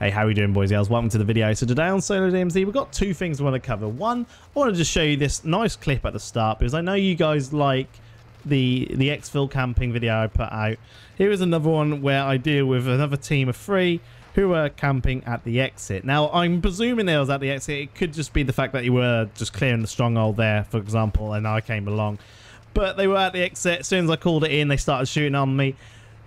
Hey, how are we doing, boys and girls? Welcome to the video. So today on Solo DMZ, we've got two things we want to cover. One, I want to just show you this nice clip at the start because I know you guys like the the exfil camping video I put out. Here is another one where I deal with another team of three who were camping at the exit. Now, I'm presuming they was at the exit. It could just be the fact that you were just clearing the stronghold there, for example, and I came along. But they were at the exit. As soon as I called it in, they started shooting on me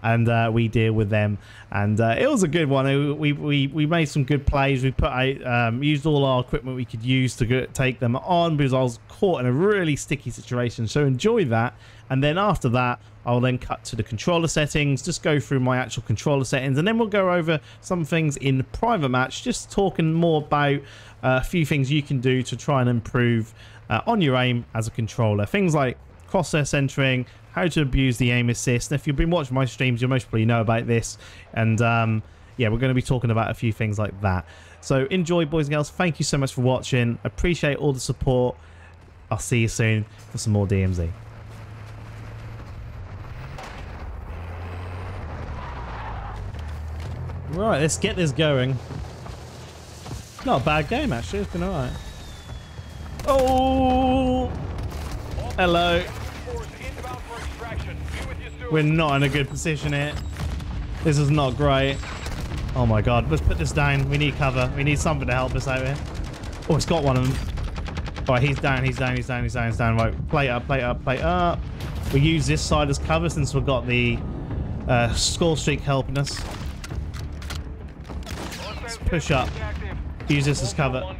and uh, we deal with them. And uh, it was a good one. We, we, we made some good plays. We put um, used all our equipment we could use to take them on because I was caught in a really sticky situation. So enjoy that. And then after that, I'll then cut to the controller settings, just go through my actual controller settings, and then we'll go over some things in private match, just talking more about uh, a few things you can do to try and improve uh, on your aim as a controller. Things like crosshair centering, how to abuse the aim assist. And if you've been watching my streams, you'll most probably know about this. And um, yeah, we're going to be talking about a few things like that. So enjoy, boys and girls. Thank you so much for watching. Appreciate all the support. I'll see you soon for some more DMZ. Right, let's get this going. Not a bad game, actually. It's been alright. Oh! Hello. We're not in a good position here. This is not great. Oh my god. Let's put this down. We need cover. We need something to help us out here. Oh, it's got one of them. Right, he's down, he's down, he's down, he's down, he's down. Right, plate up, plate up, plate up. We use this side as cover since we've got the uh, score streak helping us. Let's push up. Use this as cover.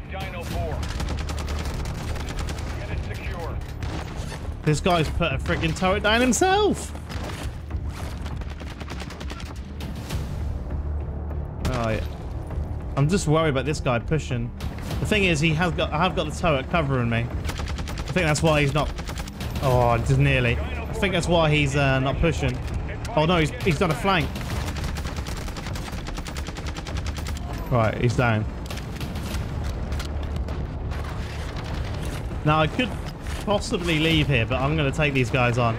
This guy's put a freaking turret down himself. Right. I'm just worried about this guy pushing. The thing is, he has got. I have got the turret covering me. I think that's why he's not. Oh, just nearly. I think that's why he's uh, not pushing. Oh no, he's he's done a flank. Right, he's down. Now I could possibly leave here, but I'm going to take these guys on.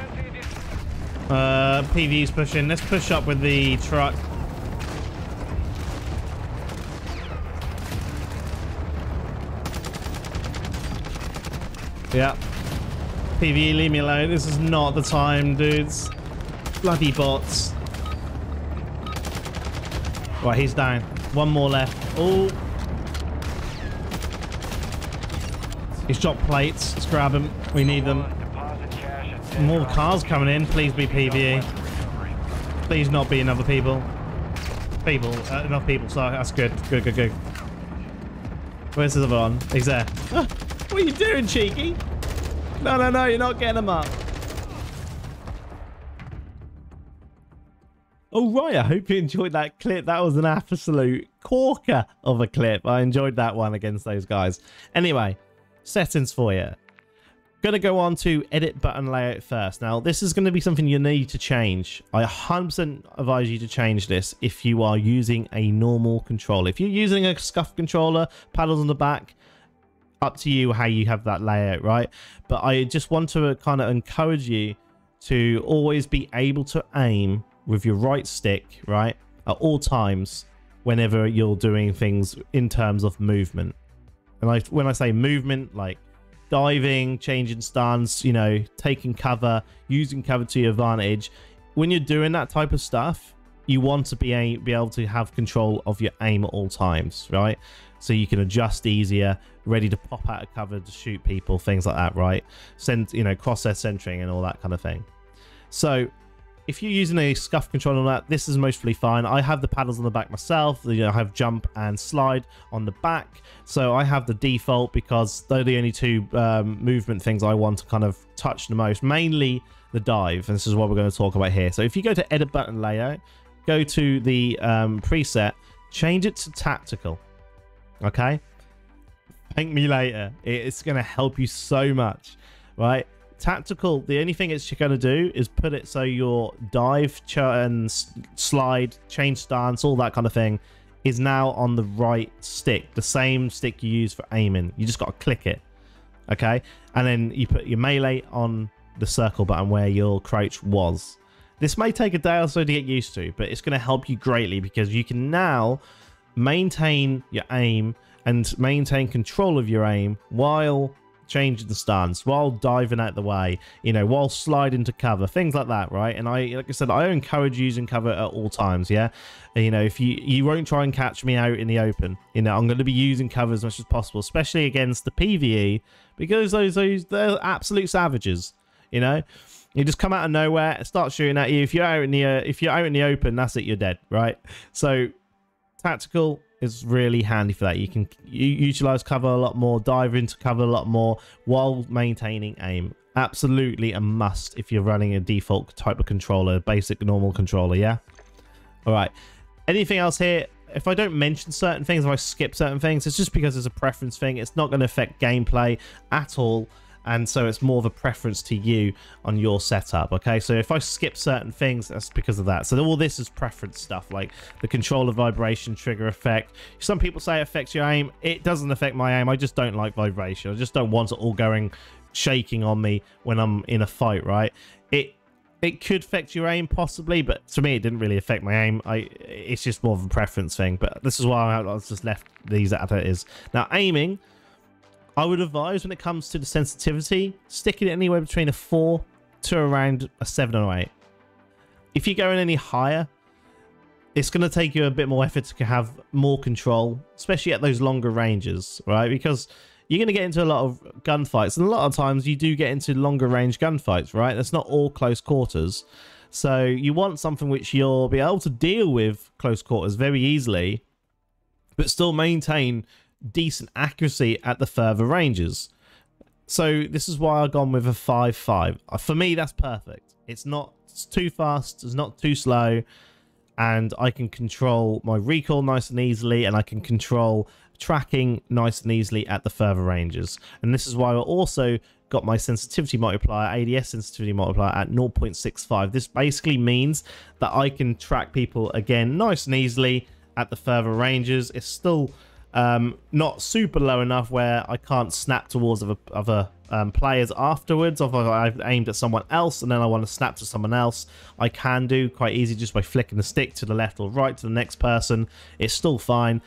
Uh, PvE's pushing. Let's push up with the truck. Yeah. PvE, leave me alone. This is not the time, dudes. Bloody bots. Right, he's down. One more left. Oh. He's dropped plates. Let's grab him. We need them. More cars coming in. Please be PvE. Please not be another people. People. Uh, enough people. Sorry, that's good. Good, good, good. Where's the other one? He's there. What are you doing, cheeky? No, no, no, you're not getting them up. All right, I hope you enjoyed that clip. That was an absolute corker of a clip. I enjoyed that one against those guys. Anyway, settings for you. Going to go on to edit button layout first. Now, this is going to be something you need to change. I 100% advise you to change this if you are using a normal controller. If you're using a SCUF controller, paddles on the back, up to you how you have that layout, right? But I just want to uh, kind of encourage you to always be able to aim with your right stick, right, at all times whenever you're doing things in terms of movement. And like when I say movement, like diving, changing stance, you know, taking cover, using cover to your advantage, when you're doing that type of stuff, you want to be, a, be able to have control of your aim at all times, right? So you can adjust easier, ready to pop out of cover to shoot people, things like that, right? Send, you know, crosshair centering and all that kind of thing. So if you're using a SCUF controller on that, this is mostly fine. I have the paddles on the back myself. You know, I have jump and slide on the back. So I have the default because they're the only two um, movement things I want to kind of touch the most. Mainly the dive. And this is what we're going to talk about here. So if you go to edit button layout, go to the um, preset, change it to tactical. Okay? Thank me later. It's going to help you so much, right? Tactical, the only thing it's going to do is put it so your dive, and slide, change stance, all that kind of thing is now on the right stick, the same stick you use for aiming. You just got to click it, okay? And then you put your melee on the circle button where your crouch was. This may take a day or so to get used to, but it's going to help you greatly because you can now maintain your aim and maintain control of your aim while changing the stance, while diving out the way, you know, while sliding to cover, things like that, right? And I, like I said, I encourage using cover at all times, yeah? You know, if you, you won't try and catch me out in the open, you know, I'm going to be using cover as much as possible, especially against the PvE, because those, those, they're absolute savages, you know? You just come out of nowhere, start shooting at you. If you're out in the, uh, if you're out in the open, that's it, you're dead, right? So, tactical is really handy for that. You can utilize cover a lot more, dive into cover a lot more while maintaining aim. Absolutely a must if you're running a default type of controller, basic normal controller, yeah? All right. Anything else here? If I don't mention certain things, if I skip certain things, it's just because it's a preference thing. It's not going to affect gameplay at all and so it's more of a preference to you on your setup okay? So if i skip certain things that's because of that. So all this is preference stuff like the controller vibration trigger effect. Some people say it affects your aim. It doesn't affect my aim. I just don't like vibration. I just don't want it all going shaking on me when i'm in a fight right? It it could affect your aim possibly but to me it didn't really affect my aim. I it's just more of a preference thing but this is why i was just left these as it is. Now aiming I would advise when it comes to the sensitivity, sticking it anywhere between a 4 to around a 7 or 8. If you're going any higher, it's going to take you a bit more effort to have more control, especially at those longer ranges, right? Because you're going to get into a lot of gunfights, and a lot of times you do get into longer range gunfights, right? That's not all close quarters. So you want something which you'll be able to deal with close quarters very easily, but still maintain decent accuracy at the further ranges. So this is why I've gone with a 5-5. Uh, for me, that's perfect. It's not it's too fast, it's not too slow, and I can control my recoil nice and easily, and I can control tracking nice and easily at the further ranges. And this is why I also got my sensitivity multiplier, ADS sensitivity multiplier at 0.65. This basically means that I can track people again nice and easily at the further ranges. It's still um, not super low enough where I can't snap towards other, other um, players afterwards. If I've aimed at someone else and then I want to snap to someone else, I can do quite easy just by flicking the stick to the left or right to the next person. It's still fine.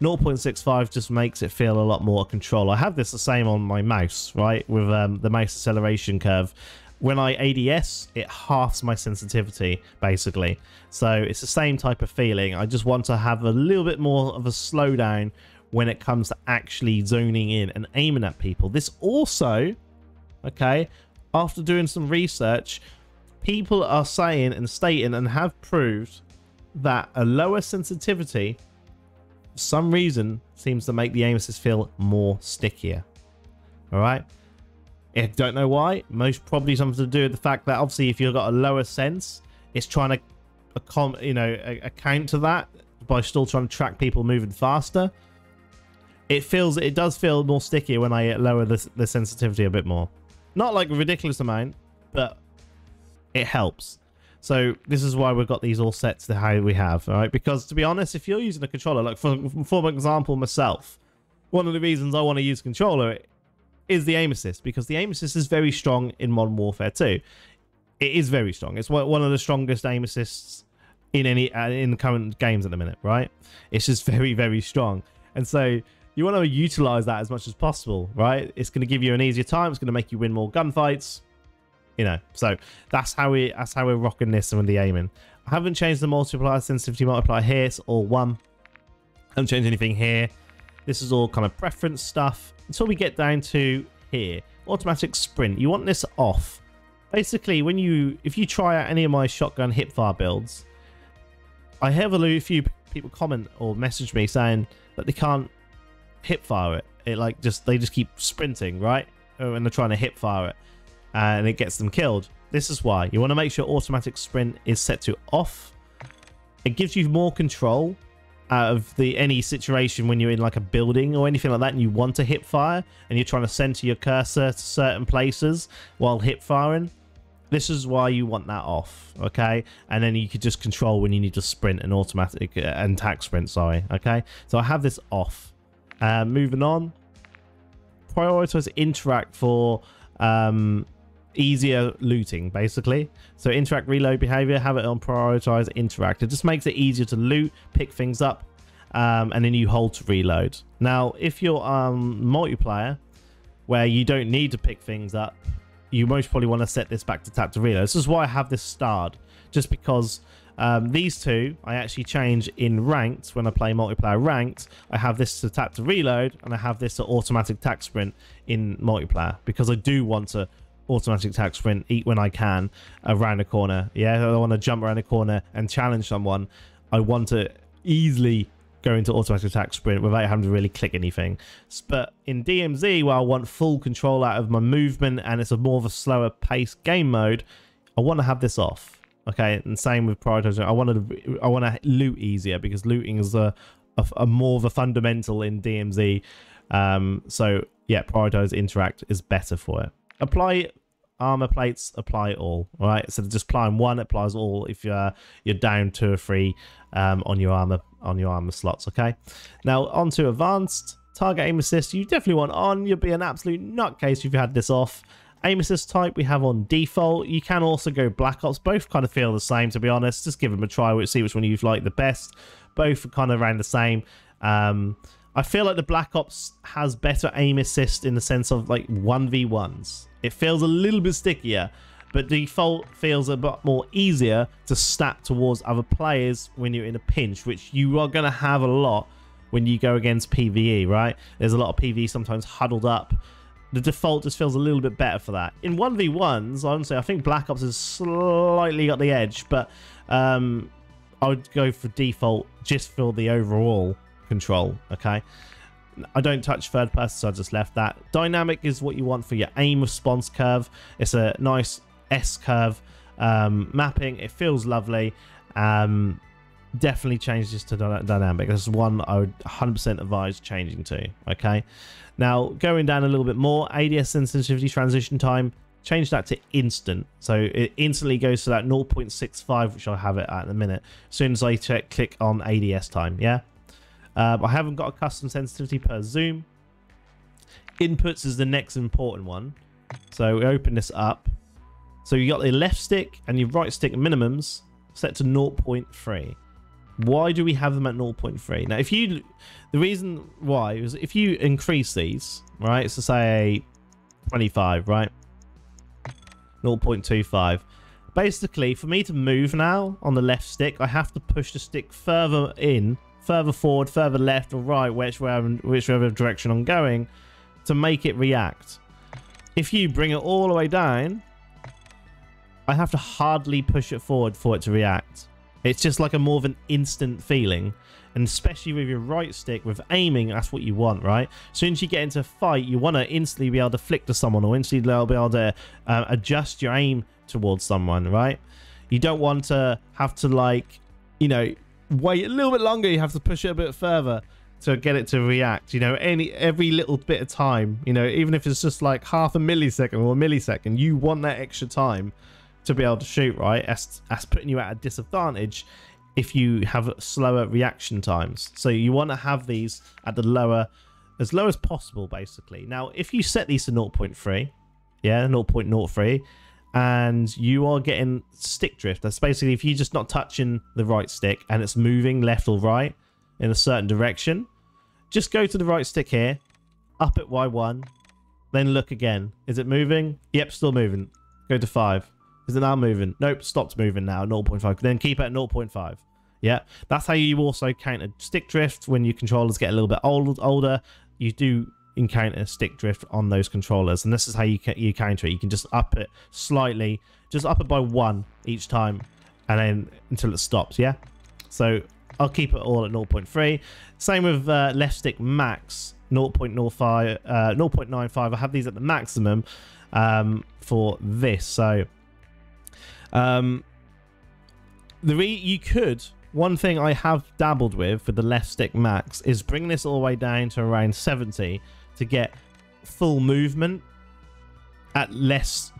0.65 just makes it feel a lot more control. I have this the same on my mouse, right, with um, the mouse acceleration curve. When I ADS, it halves my sensitivity, basically. So it's the same type of feeling. I just want to have a little bit more of a slowdown when it comes to actually zoning in and aiming at people. This also, okay, after doing some research, people are saying and stating and have proved that a lower sensitivity, for some reason, seems to make the aim assist feel more stickier. All right. I don't know why. Most probably something to do with the fact that obviously if you've got a lower sense, it's trying to, account you know, account to that by still trying to track people moving faster it feels it does feel more sticky when I lower the, the sensitivity a bit more. Not like a ridiculous amount, but it helps. So this is why we've got these all set to how we have, all right? Because to be honest, if you're using a controller, like for, for example, myself, one of the reasons I want to use controller is the aim assist because the aim assist is very strong in Modern Warfare 2. It is very strong. It's one of the strongest aim assists in any uh, in current games at the minute, right? It's just very very strong, and so you want to utilize that as much as possible, right? It's going to give you an easier time. It's going to make you win more gunfights. You know, so that's how we that's how we're rocking this and with the aiming. I haven't changed the multiplier sensitivity multiplier here. It's all one. I haven't changed anything here. This is all kind of preference stuff until we get down to here. Automatic sprint. You want this off. Basically, when you if you try out any of my shotgun hipfire builds, I have a few people comment or message me saying that they can't hip fire it. It like just they just keep sprinting, right? Oh, and they're trying to hip fire it, and it gets them killed. This is why you want to make sure automatic sprint is set to off. It gives you more control out of the any situation when you're in like a building or anything like that, and you want to hip fire, and you're trying to center your cursor to certain places while hip firing. This is why you want that off, okay? And then you could just control when you need to sprint and automatic uh, and tack sprint, sorry, okay? So I have this off uh, moving on. Prioritize interact for um, easier looting, basically. So interact reload behavior, have it on prioritize interact. It just makes it easier to loot, pick things up. um, and then you hold to reload. Now, if you're um, multiplayer, where you don't need to pick things up, you most probably want to set this back to tap to reload. This is why I have this starred, just because um, these two I actually change in ranked when I play multiplayer ranked. I have this to tap to reload, and I have this to automatic tac sprint in multiplayer because I do want to automatic tac sprint eat when I can around a corner. Yeah, I want to jump around a corner and challenge someone. I want to easily go into automatic tac sprint without having to really click anything. But in DMZ, where I want full control out of my movement and it's a more of a slower paced game mode, I want to have this off. Okay, and same with prioritizing. I want to I want to loot easier because looting is a, a, a more of a fundamental in DMZ. Um, so yeah, prioritize interact is better for it. Apply armor plates, apply all. All right, so just applying one applies all if you're you're down two or three um, on your armor on your armor slots. Okay, now onto advanced target aim assist. You definitely want on. You'll be an absolute nutcase if you had this off. Aim assist type we have on default. You can also go Black Ops. Both kind of feel the same, to be honest. Just give them a try. We'll See which one you like the best. Both are kind of around the same. Um, I feel like the Black Ops has better aim assist in the sense of like 1v1s. It feels a little bit stickier, but default feels a bit more easier to snap towards other players when you're in a pinch, which you are going to have a lot when you go against PvE, right? There's a lot of PvE sometimes huddled up the default just feels a little bit better for that. In 1v1s, I honestly, I think Black Ops has slightly got the edge, but um, I would go for default just for the overall control, okay? I don't touch third person, so I just left that. Dynamic is what you want for your aim response curve. It's a nice S curve um, mapping. It feels lovely. Um, definitely change this to dynamic. This is one I would 100% advise changing to, okay? Now, going down a little bit more, ADS sensitivity transition time, change that to instant. So it instantly goes to that 0.65, which I'll have it at a minute, as soon as I check, click on ADS time, yeah? Um, I haven't got a custom sensitivity per zoom. Inputs is the next important one. So we open this up. So you got the left stick and your right stick minimums set to 0.3. Why do we have them at 0.3? Now, if you, the reason why is if you increase these, right, so say 25, right, 0.25. Basically, for me to move now on the left stick, I have to push the stick further in, further forward, further left or right, whichever, whichever direction I'm going, to make it react. If you bring it all the way down, I have to hardly push it forward for it to react. It's just like a more of an instant feeling. And especially with your right stick, with aiming, that's what you want, right? As soon as you get into a fight, you want to instantly be able to flick to someone or instantly be able to uh, adjust your aim towards someone, right? You don't want to have to, like, you know, wait a little bit longer. You have to push it a bit further to get it to react you know any every little bit of time you know even if it's just like half a millisecond or a millisecond you want that extra time to be able to shoot, right? That's, putting you at a disadvantage if you have slower reaction times. So you want to have these at the lower, as low as possible, basically. Now, if you set these to 0.3, yeah, 0.03, and you are getting stick drift, that's basically if you're just not touching the right stick and it's moving left or right in a certain direction, just go to the right stick here, up at Y1, then look again. Is it moving? Yep, still moving. Go to 5. Is it now moving? Nope, stopped moving now, 0.5. Then keep it at 0.5. Yeah, that's how you also counter stick drift when your controllers get a little bit old, older. You do encounter stick drift on those controllers, and this is how you you counter it. You can just up it slightly, just up it by one each time, and then until it stops. Yeah, so I'll keep it all at 0.3. Same with uh, left stick max 0.05, uh, 0.95. I have these at the maximum um, for this. So um, the re you could one thing I have dabbled with for the left stick max is bring this all the way down to around 70 to get full movement at less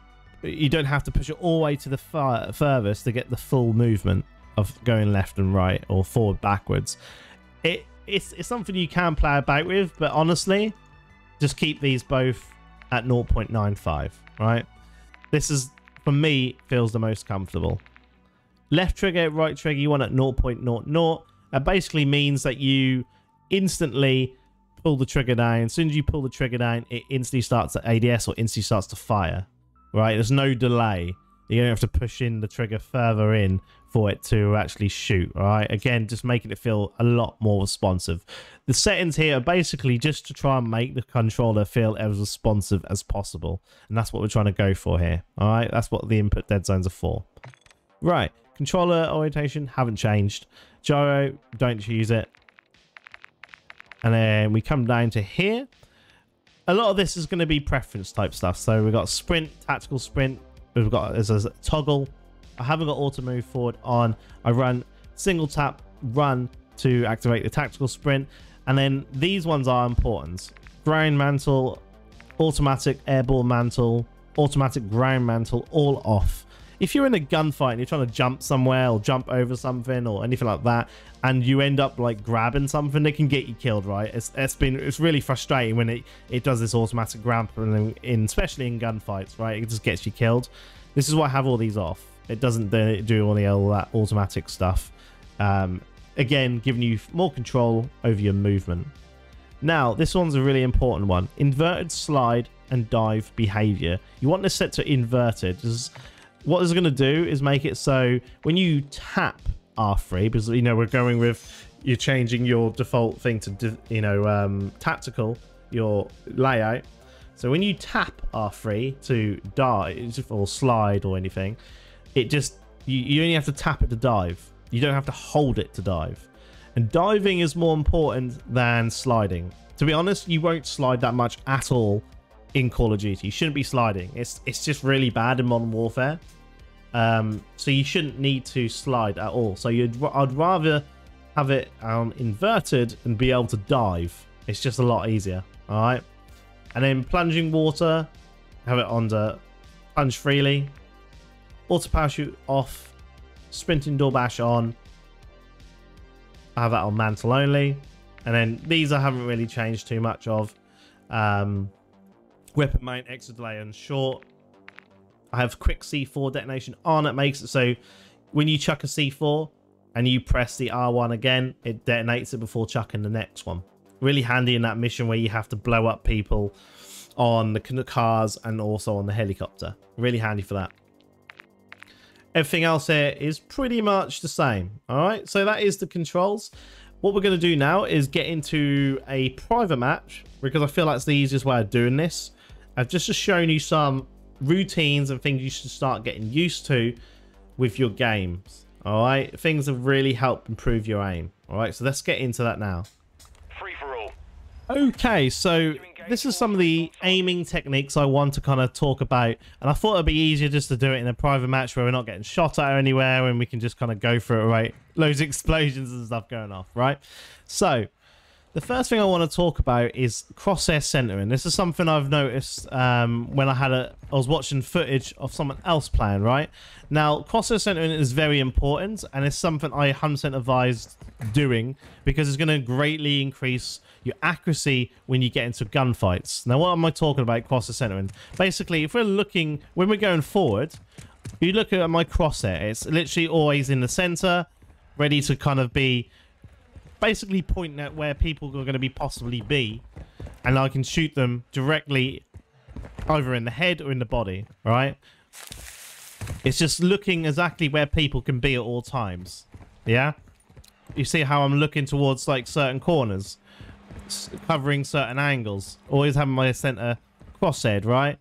you don't have to push it all the way to the far furthest to get the full movement of going left and right or forward backwards. It it's, it's something you can play about with but honestly just keep these both at 0.95 right? This is for me, feels the most comfortable. Left trigger, right trigger, you want at 0.00. That basically means that you instantly pull the trigger down. As soon as you pull the trigger down, it instantly starts to ADS or instantly starts to fire. Right? There's no delay. You don't have to push in the trigger further in for it to actually shoot. Right. Again, just making it feel a lot more responsive. The settings here are basically just to try and make the controller feel as responsive as possible. And that's what we're trying to go for here. All right. That's what the input dead zones are for. Right. Controller orientation haven't changed. Gyro, don't use it. And then we come down to here. A lot of this is going to be preference type stuff. So we've got sprint, tactical sprint. We've got as a toggle. I haven't got auto move forward on. I run single tap run to activate the tactical sprint. And then these ones are important. Ground mantle, automatic airborne mantle, automatic ground mantle, all off if you're in a gunfight and you're trying to jump somewhere or jump over something or anything like that, and you end up like grabbing something, it can get you killed, right? It's, it's been it's really frustrating when it it does this automatic grappling in, especially in gunfights, right? It just gets you killed. This is why I have all these off. It doesn't do all the all that automatic stuff. Um, again, giving you more control over your movement. Now, this one's a really important one. Inverted slide and dive behavior. You want this set to inverted. What This it's going to do is make it so when you tap R3, because, you know, we're going with, you're changing your default thing to, you know, um, tactical, your layout. So when you tap R3 to dive or slide or anything, it just, you, you only have to tap it to dive. You don't have to hold it to dive. And diving is more important than sliding. To be honest, you won't slide that much at all in Call of Duty. You shouldn't be sliding. It's it's just really bad in Modern Warfare. Um, so you shouldn't need to slide at all. So you'd I'd rather have it um, inverted and be able to dive. It's just a lot easier. All right. And then plunging water, have it under plunge freely, auto parachute off, sprinting door bash on. I have that on mantle only. And then these I haven't really changed too much of. Um, weapon mount, extra delay and short. I have quick C4 detonation on. It makes it so when you chuck a C4 and you press the R1 again, it detonates it before chucking the next one. Really handy in that mission where you have to blow up people on the cars and also on the helicopter. Really handy for that. Everything else here is pretty much the same. All right, so that is the controls. What we're going to do now is get into a private match because I feel like it's the easiest way of doing this. I've just shown you some routines and things you should start getting used to with your games. All right, things have really helped improve your aim. All right, so let's get into that now. Free for all. Okay, so this is some of the aiming techniques I want to kind of talk about. And I thought it'd be easier just to do it in a private match where we're not getting shot at anywhere and we can just kind of go through it, right? Loads of explosions and stuff going off, right? So the first thing I want to talk about is crosshair centering. This is something I've noticed um, when I had a, I was watching footage of someone else playing, right? Now, crosshair centering is very important and it's something I 100% advise doing because it's going to greatly increase your accuracy when you get into gunfights. Now, what am I talking about crosshair centering? Basically, if we're looking, when we're going forward, you look at my crosshair, it's literally always in the center, ready to kind of be basically pointing at where people are going to be possibly be, and I can shoot them directly either in the head or in the body, right? It's just looking exactly where people can be at all times. Yeah? You see how I'm looking towards like certain corners, covering certain angles, always having my center crosshair, right?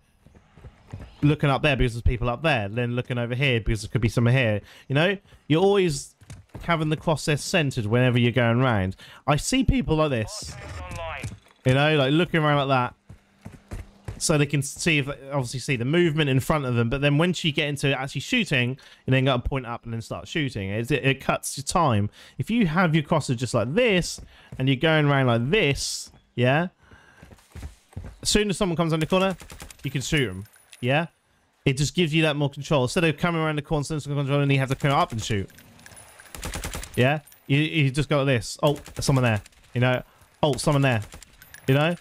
Looking up there because there's people up there, then looking over here because there could be someone here. You know, you're always having the crosshair centered whenever you're going around. I see people like this. You know, like looking around like that. So they can see if obviously see the movement in front of them, but then once you get into actually shooting, you then got to point up and then start shooting. It, it, cuts your time. If you have your crosshair just like this, and you're going around like this, yeah. As soon as someone comes on the corner, you can shoot them. Yeah, it just gives you that more control instead of coming around the corner, control, and you have to come up and shoot. Yeah? You, you just go like this. Oh, someone there. You know? Oh, someone there. You know?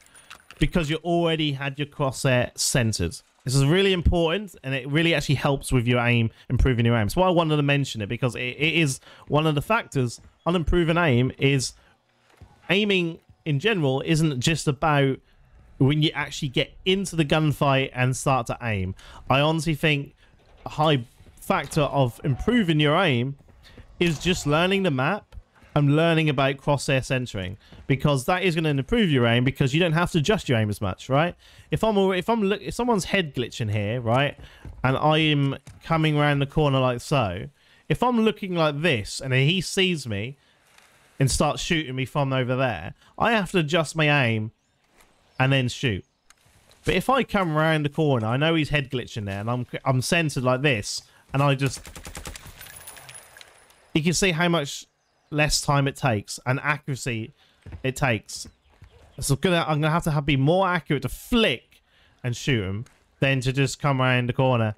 Because you already had your crosshair centered. This is really important, and it really actually helps with your aim, improving your aim. So I wanted to mention it, because it, it is one of the factors on improving aim is aiming in general isn't just about when you actually get into the gunfight and start to aim. I honestly think a high factor of improving your aim is just learning the map and learning about crosshair centering because that is going to improve your aim because you don't have to adjust your aim as much, right? If I'm if I'm look if someone's head glitching here, right, and I am coming around the corner like so, if I'm looking like this and he sees me and starts shooting me from over there, I have to adjust my aim and then shoot. But if I come around the corner, I know he's head glitching there, and I'm I'm centered like this, and I just you can see how much less time it takes and accuracy it takes. So I'm gonna, I'm gonna have to have, be more accurate to flick and shoot him than to just come around the corner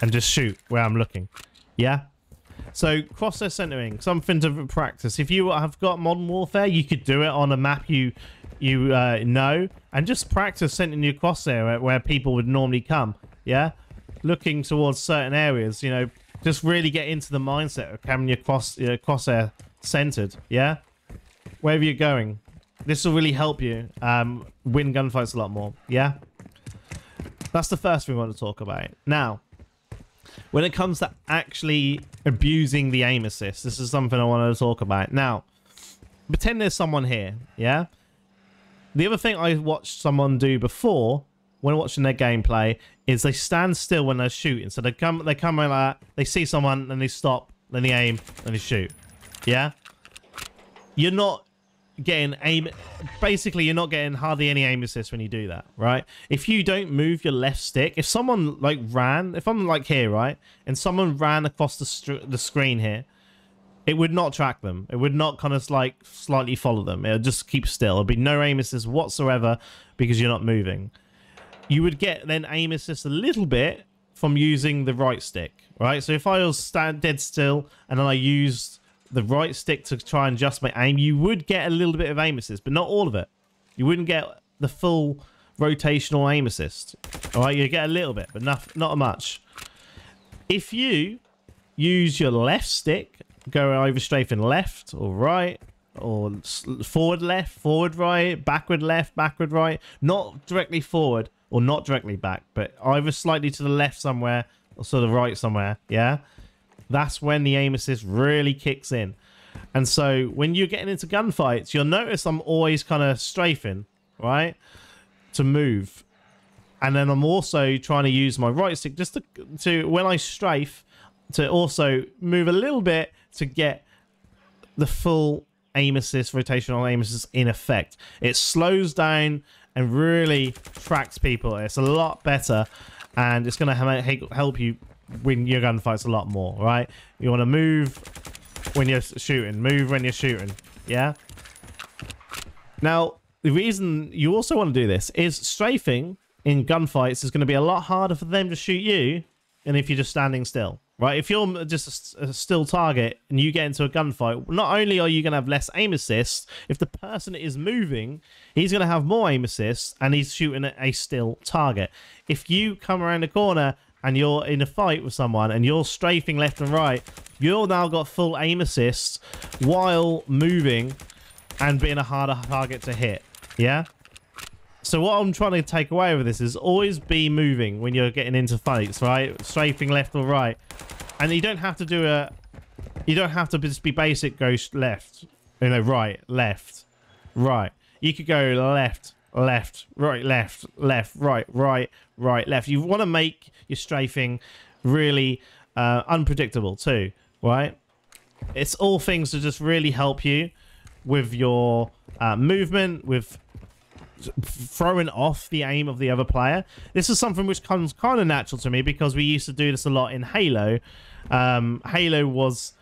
and just shoot where I'm looking. Yeah. So crosshair centering, something to practice. If you have got Modern Warfare, you could do it on a map you you uh, know and just practice centering your crosshair where, where people would normally come. Yeah, looking towards certain areas. You know, just really get into the mindset of having your cross your crosshair centered. Yeah, wherever you're going, this will really help you um, win gunfights a lot more. Yeah, that's the first thing we want to talk about. Now, when it comes to actually abusing the aim assist, this is something I want to talk about. Now, pretend there's someone here. Yeah. The other thing I watched someone do before when watching their gameplay is they stand still when they're shooting. So they come, they come like that, they see someone, and they stop, then they aim, and they shoot. Yeah? You're not getting aim... Basically, you're not getting hardly any aim assist when you do that, right? If you don't move your left stick, if someone, like, ran... If I'm, like, here, right? And someone ran across the, the screen here, it would not track them. It would not kind of, like, slightly follow them. It would just keep still. There'd be no aim assist whatsoever because you're not moving you would get then aim assist a little bit from using the right stick, right? So if I was stand dead still and then I used the right stick to try and adjust my aim, you would get a little bit of aim assist, but not all of it. You wouldn't get the full rotational aim assist. All right, you get a little bit, but not, not much. If you use your left stick, go over strafing left or right, or forward left, forward right, backward left, backward right, not directly forward, or not directly back, but either slightly to the left somewhere or sort of right somewhere, yeah? That's when the aim assist really kicks in. And so when you're getting into gunfights, you'll notice I'm always kind of strafing, right? To move. And then I'm also trying to use my right stick just to, to when I strafe, to also move a little bit to get the full aim assist, rotational aim assist in effect. It slows down and really tracks people. It's a lot better and it's going to help you win your gunfights a lot more, right? You want to move when you're shooting, move when you're shooting, yeah? Now, the reason you also want to do this is strafing in gunfights is going to be a lot harder for them to shoot you than if you're just standing still right? If you're just a, a, still target and you get into a gunfight, not only are you going to have less aim assist, if the person is moving, he's going to have more aim assist and he's shooting at a still target. If you come around the corner and you're in a fight with someone and you're strafing left and right, you've now got full aim assist while moving and being a harder target to hit. Yeah? So what I'm trying to take away with this is always be moving when you're getting into fights, right? Strafing left or right. And you don't have to do a... You don't have to just be basic go left. You know, right, left, right. You could go left, left, right, left, left, right, right, right, left. You want to make your strafing really uh, unpredictable too, right? It's all things to just really help you with your uh, movement, with throwing off the aim of the other player. This is something which comes kind of natural to me because we used to do this a lot in Halo. Um, Halo was,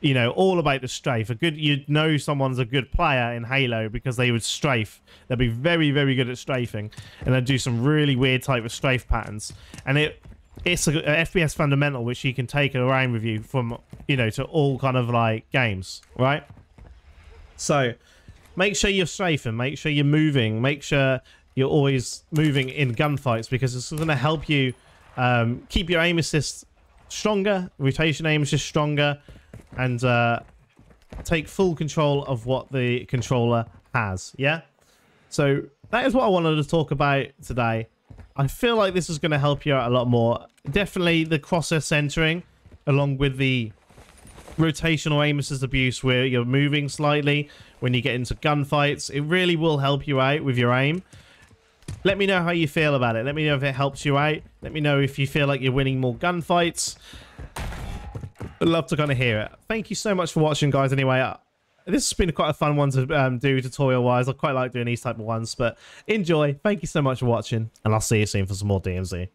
you know, all about the strafe. A good, you'd know someone's a good player in Halo because they would strafe. They'd be very, very good at strafing, and they'd do some really weird type of strafe patterns. And it, it's a, a FPS fundamental which you can take around with you from, you know, to all kind of like games, right? So make sure you're strafing, make sure you're moving, make sure you're always moving in gunfights because it's going to help you um, keep your aim assist stronger, rotation aim assist stronger, and uh, take full control of what the controller has. Yeah. So that is what I wanted to talk about today. I feel like this is going to help you out a lot more. Definitely the crosshair centering along with the rotational aim assist abuse where you're moving slightly when you get into gunfights. It really will help you out with your aim. Let me know how you feel about it. Let me know if it helps you out. Let me know if you feel like you're winning more gunfights. I'd love to kind of hear it. Thank you so much for watching, guys. Anyway, uh, this has been quite a fun one to um, do tutorial-wise. I quite like doing these type of ones, but enjoy. Thank you so much for watching, and I'll see you soon for some more DMZ.